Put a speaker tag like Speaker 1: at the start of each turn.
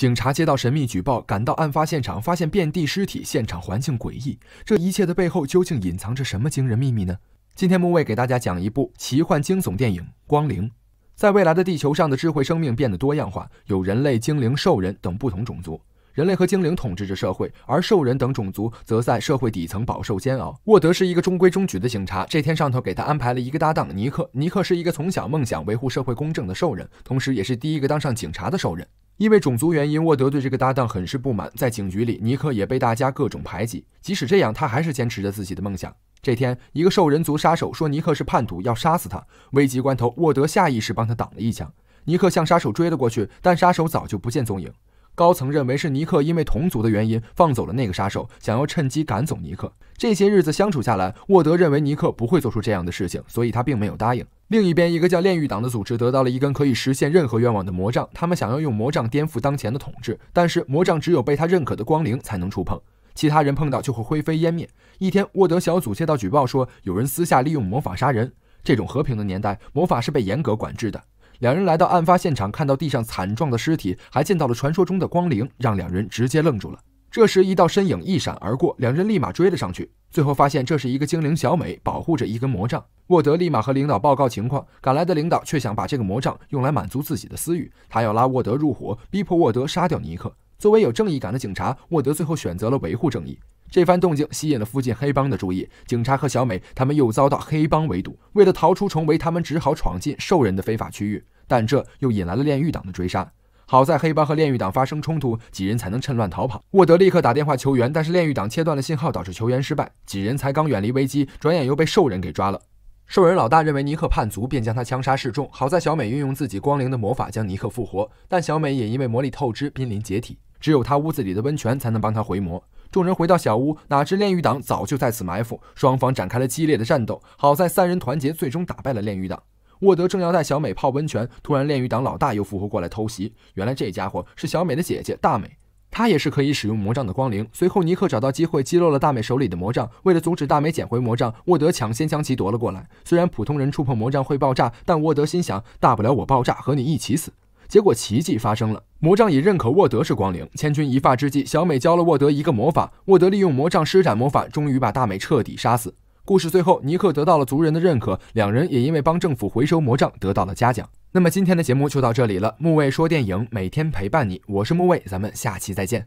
Speaker 1: 警察接到神秘举报，赶到案发现场，发现遍地尸体，现场环境诡异。这一切的背后究竟隐藏着什么惊人秘密呢？今天木卫给大家讲一部奇幻惊悚电影《光灵》。在未来的地球上的智慧生命变得多样化，有人类、精灵、兽人等不同种族。人类和精灵统治着社会，而兽人等种族则在社会底层饱受煎熬。沃德是一个中规中矩的警察，这天上头给他安排了一个搭档尼克。尼克是一个从小梦想维护社会公正的兽人，同时也是第一个当上警察的兽人。因为种族原因，沃德对这个搭档很是不满。在警局里，尼克也被大家各种排挤。即使这样，他还是坚持着自己的梦想。这天，一个兽人族杀手说尼克是叛徒，要杀死他。危急关头，沃德下意识帮他挡了一枪。尼克向杀手追了过去，但杀手早就不见踪影。高层认为是尼克因为同族的原因放走了那个杀手，想要趁机赶走尼克。这些日子相处下来，沃德认为尼克不会做出这样的事情，所以他并没有答应。另一边，一个叫炼狱党的组织得到了一根可以实现任何愿望的魔杖，他们想要用魔杖颠覆当前的统治，但是魔杖只有被他认可的光灵才能触碰，其他人碰到就会灰飞烟灭。一天，沃德小组接到举报说有人私下利用魔法杀人，这种和平的年代，魔法是被严格管制的。两人来到案发现场，看到地上惨状的尸体，还见到了传说中的光灵，让两人直接愣住了。这时，一道身影一闪而过，两人立马追了上去。最后发现这是一个精灵小美，保护着一根魔杖。沃德立马和领导报告情况，赶来的领导却想把这个魔杖用来满足自己的私欲，他要拉沃德入伙，逼迫沃德杀掉尼克。作为有正义感的警察，沃德最后选择了维护正义。这番动静吸引了附近黑帮的注意，警察和小美他们又遭到黑帮围堵。为了逃出重围，他们只好闯进兽人的非法区域，但这又引来了炼狱党的追杀。好在黑帮和炼狱党发生冲突，几人才能趁乱逃跑。沃德立刻打电话求援，但是炼狱党切断了信号，导致求援失败。几人才刚远离危机，转眼又被兽人给抓了。兽人老大认为尼克叛族，便将他枪杀示众。好在小美运用自己光灵的魔法将尼克复活，但小美也因为魔力透支，濒临解体。只有他屋子里的温泉才能帮他回魔。众人回到小屋，哪知炼狱党早就在此埋伏，双方展开了激烈的战斗。好在三人团结，最终打败了炼狱党。沃德正要带小美泡温泉，突然炼狱党老大又复活过来偷袭。原来这家伙是小美的姐姐大美，她也是可以使用魔杖的光灵。随后尼克找到机会击落了大美手里的魔杖，为了阻止大美捡回魔杖，沃德抢先将其夺了过来。虽然普通人触碰魔杖会爆炸，但沃德心想，大不了我爆炸和你一起死。结果奇迹发生了，魔杖也认可沃德是光灵。千钧一发之际，小美教了沃德一个魔法，沃德利用魔杖施展魔法，终于把大美彻底杀死。故事最后，尼克得到了族人的认可，两人也因为帮政府回收魔杖得到了嘉奖。那么今天的节目就到这里了，木卫说电影每天陪伴你，我是木卫，咱们下期再见。